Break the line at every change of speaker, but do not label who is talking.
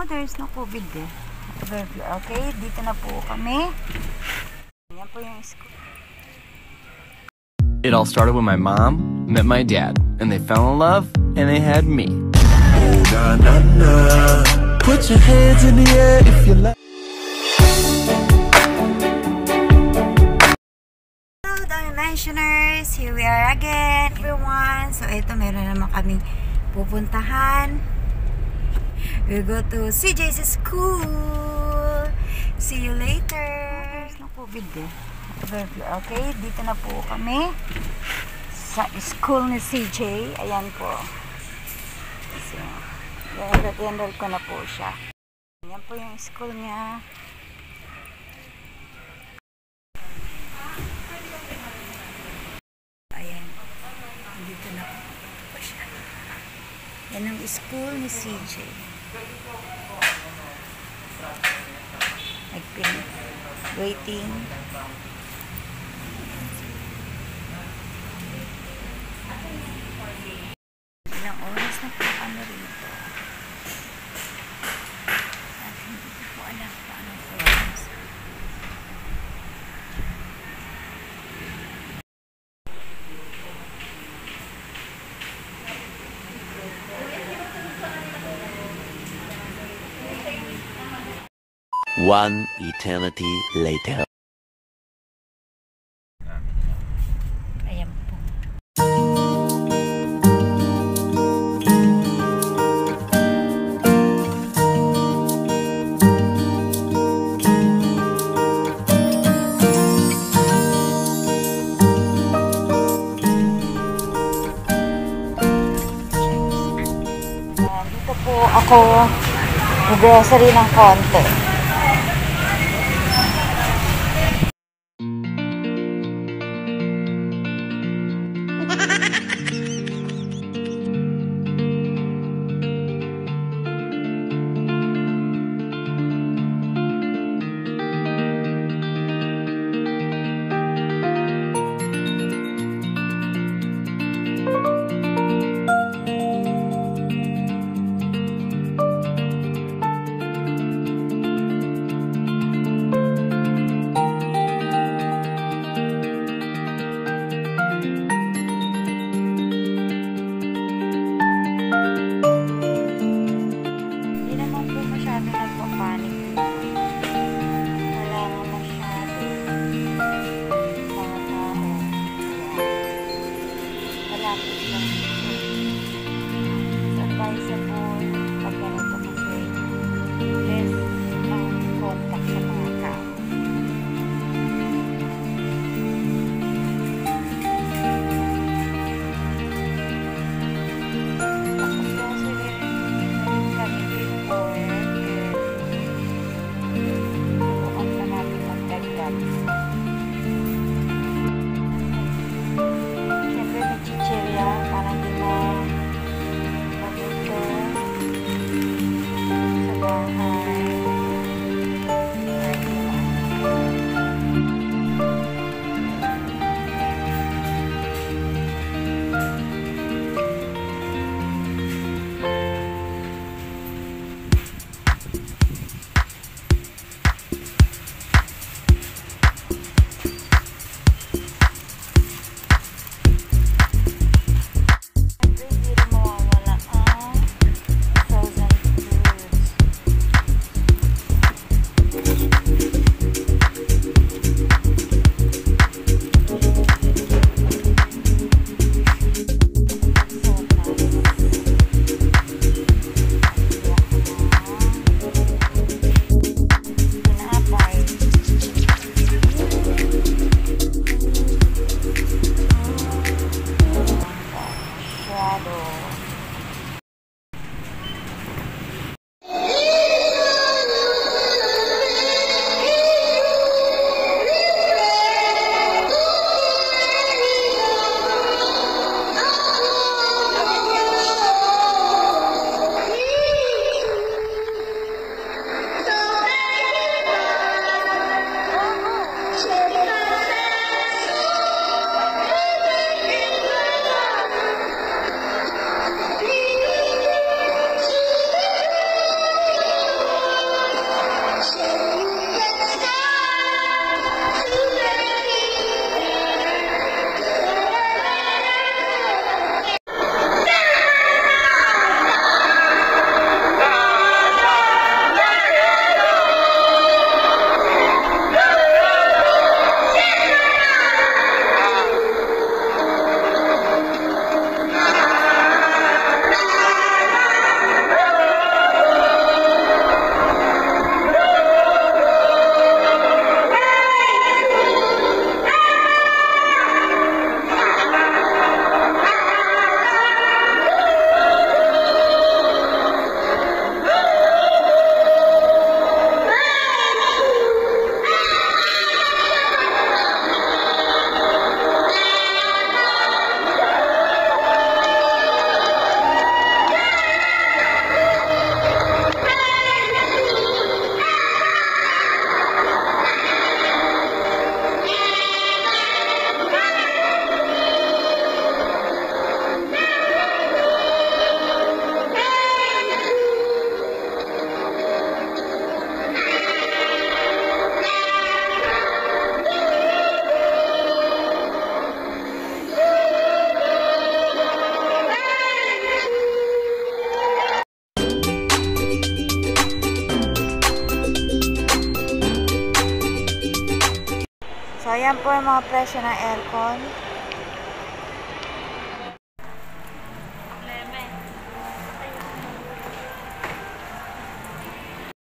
no, there's no COVID eh. Okay, dito na po kami. Yan po yung school.
It all started when my mom met my dad, and they fell in love, and they had me.
Oh, na na na. Put your hands in the air if you like.
Hello, Dimensioners! Here we are again, everyone. So, ito, meron naman kaming pupuntahan. We go to CJ's school. See you later. There's no COVID eh. Okay, dito na po kami sa school ni CJ. Ayan po. So, i-enroll ko na po siya. Ayan po yung school niya. Ayan. Dito na po siya. Yan ang school ni CJ. Nagpin. Waiting.
One eternity later.
Ayan po. Dito po ako grocery ng konti. Wala So, ayan po yung mga presyo ng aircon.